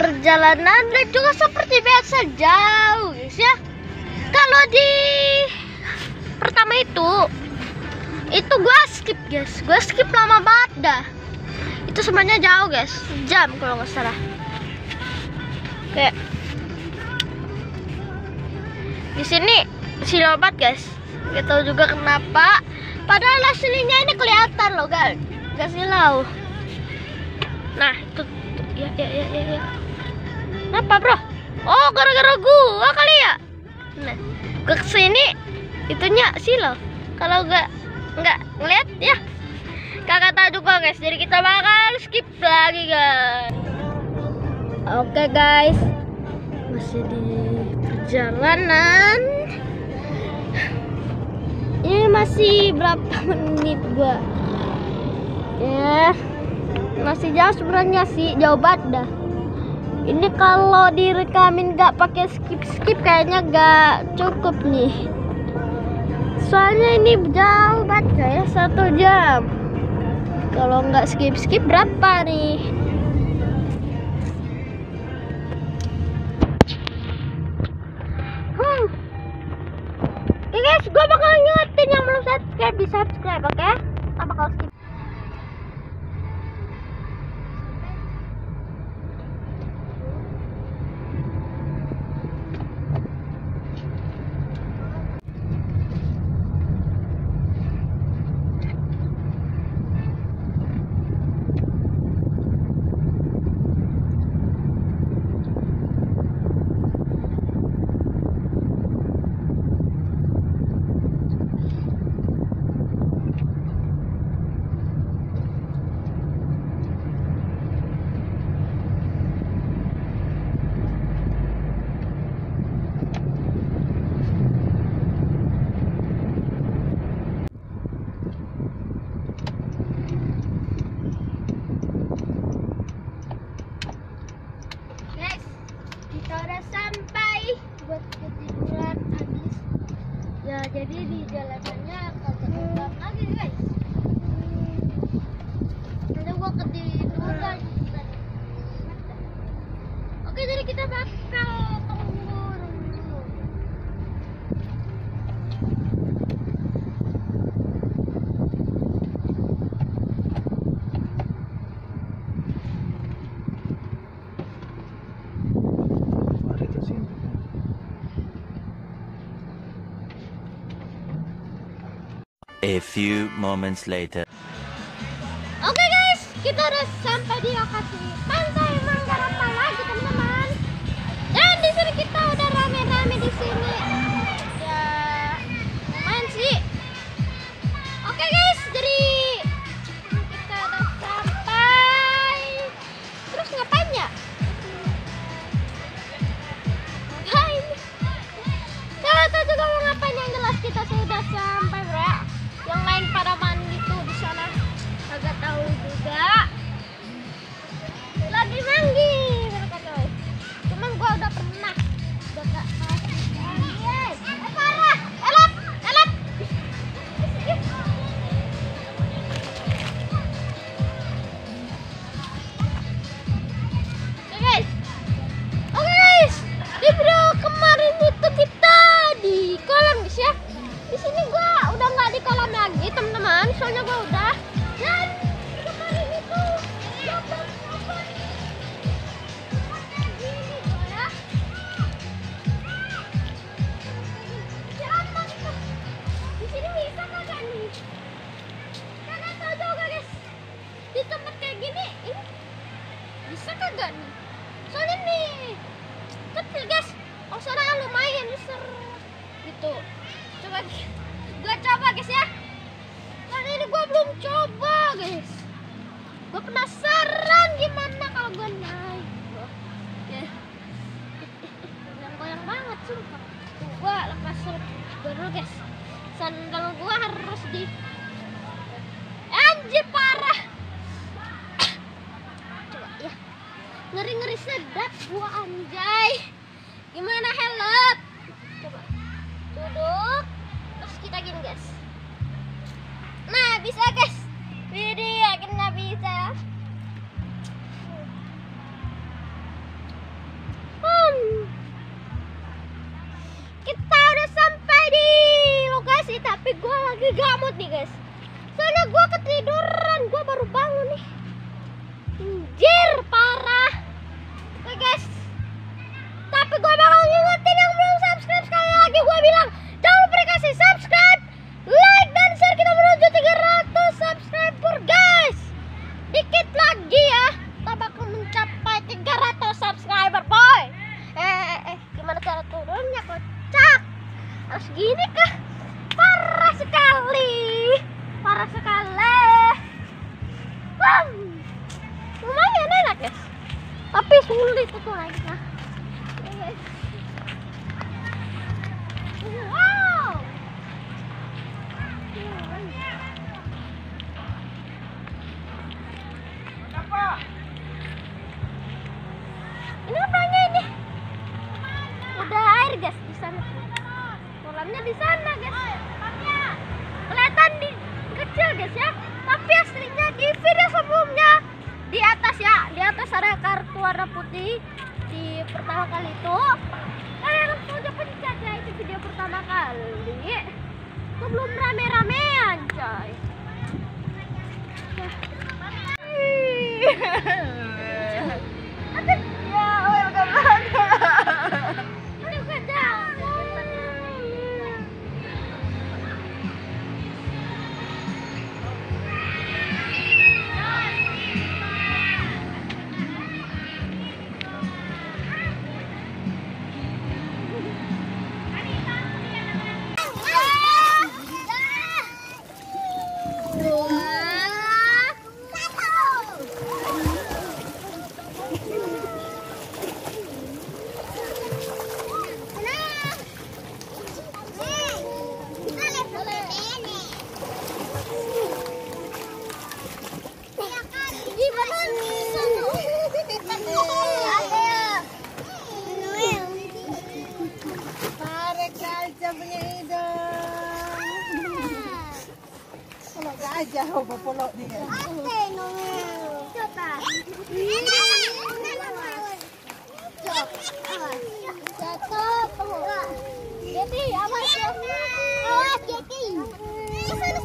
perjalanan dan juga seperti biasa jauh guys ya. Kalau di pertama itu itu gua skip guys. Gua skip lama banget dah. Itu sebenarnya jauh guys. Jam kalau nggak salah. Kayak di sini silobat guys. Nggak tahu juga kenapa. Padahal aslinya ini kelihatan loh guys gak silau. Nah itu, itu ya ya ya ya, ya. Kenapa bro? Oh gara-gara gua kali ya? Nah gua ke sini itunya silau kalau nggak nggak ngeliat ya. Kakak tahu juga guys. Jadi kita bakal skip lagi guys. Oke guys. Masih di perjalanan. Ini masih berapa menit gua? Ya masih jauh sebenarnya sih. Jauh banget dah ini kalau direkamin nggak pakai skip skip kayaknya nggak cukup nih. Soalnya ini jauh banget kayak satu jam. Kalau nggak skip skip berapa nih kita udah sampai. Buat ketiduran habis. Ya jadi di jalanannya agak gelap lagi guys. Nanti gua ketiduran oke jadi kita bakal tunggu dulu A few moments later. Oke guys, kita udah sampai di lokasi pantai Manggarampa lagi teman-teman. Dan di sini kita udah rame-rame di sini. gue dulu guys. Sandal gue harus di anjir parah. Coba ya. Ngeri ngeri sedap gua anjay. Gimana help coba. Duduk. Terus kita gini guys. Nah bisa guys. Video akhirnya bisa. di video sebelumnya. Di atas ya di atas ada kartu warna putih di pertama kali itu. Kalian langsung aja pencet ya itu video pertama kali. Itu belum rame-ramean ya, coy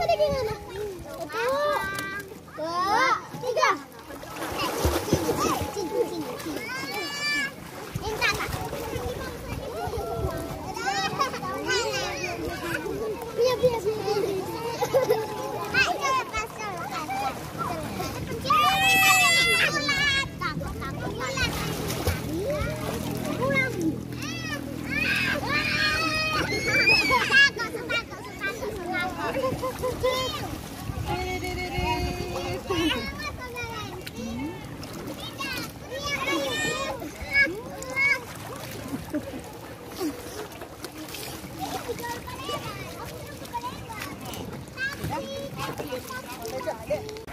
这个这个呢这个这个。我是小红花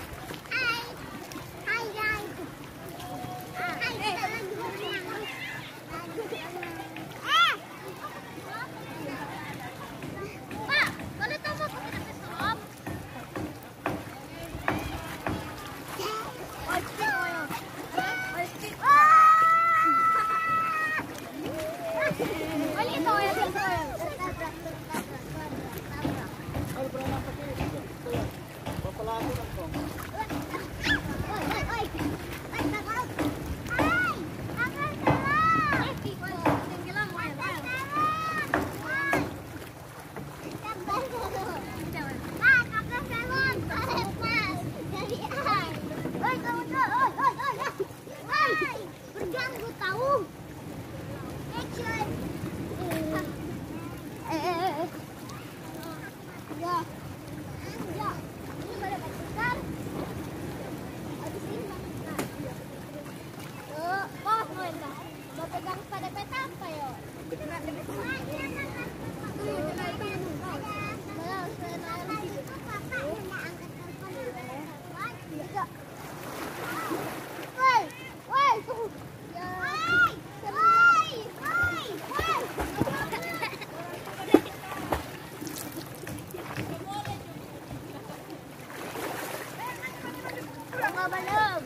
Oh, belum.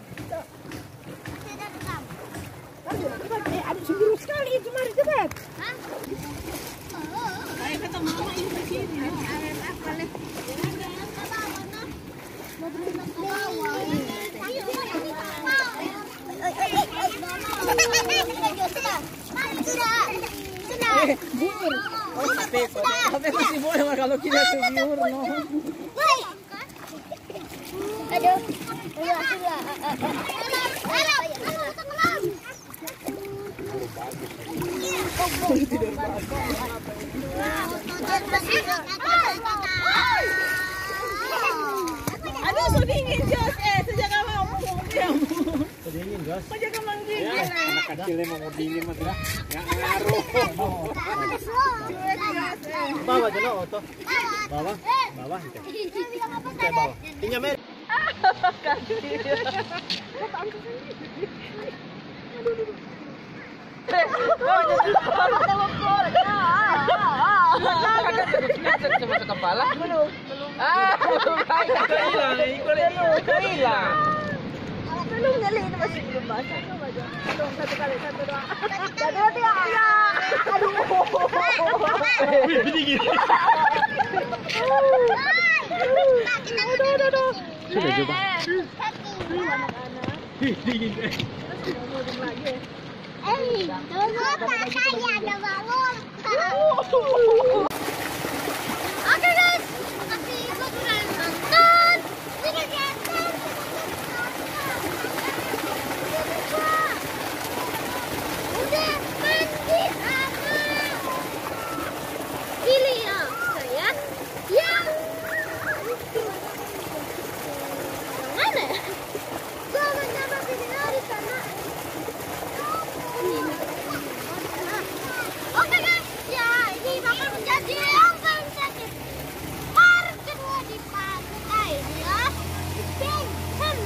Tidak rekam. Ada sendiri sekali itu mari dekat. Hah? Saya kata mama ini begini. Ada apa leh? Bubur. Oh, tapi, tapi masih boleh kalau kita subur, no. Aduh, so dingin, Jos. Eh, sejak kapan mau diam? Dingin, Jos. Sejak kapan dingin? Ya, anak kecil yang mau dingin tidak nggak ngaruh. Bawa dulu oto. Bawa, bawa. Oke, bawa. Tinggal mer. Masuk kepala? Belum. Ah, belum. Hilang, hilang. Belum nyali itu masih belum basah. Belum satu kali, satu doang. Satu tiga. Aduh. Wih. Sudah coba. Ih, dingin. eh. Eh, tunggu tak saya ada bangun. Oke guys, makasih buat kalian nonton. Jangan lupa Udah mandi apa? Pilih ya, saya yang yang mana? Jangan nyampe sini dari sana. Oke guys, ya ini bakal menjadi yang paling sakit. Part kedua di pantai ya. Binghem.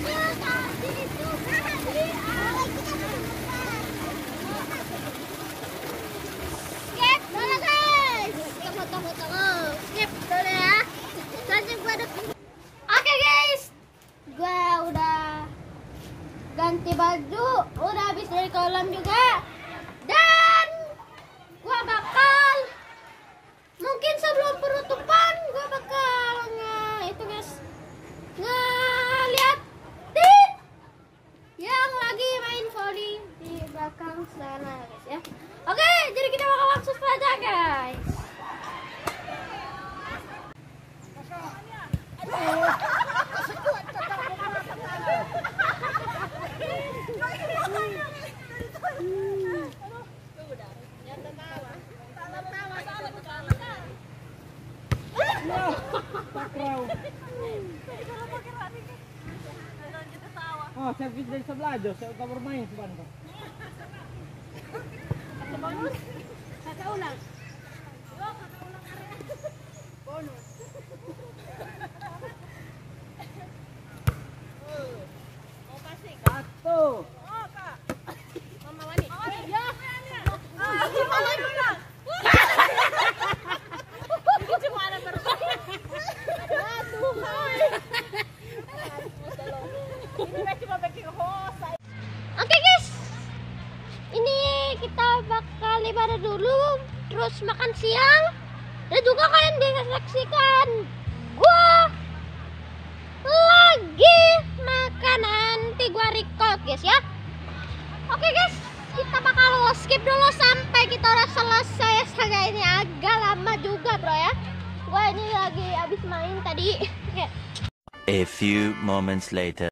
Kita kasih juga di Skip dulu guys. Tunggu, tunggu, tunggu. Skip dulu ya. Lanjut gua ada. Oke guys, gua udah ganti baju udah habis dari kolam juga dan gua bakal mungkin sebelum penutupan gua bakal nge itu guys ngeliatin yang lagi main volley di belakang sana guys ya oke jadi kita bakal langsung saja guys Oh, servis dari sebelah aja. Saya udah bermain sebentar. Satu. Oke guys, ini kita bakal ibadah dulu, terus makan siang, dan juga kalian bisa saksikan gua lagi makan nanti gua record guys ya. Oke guys, kita bakal skip dulu sampai kita udah selesai. Saga ini agak lama juga bro ya. Gua ini lagi habis main tadi. A few moments later.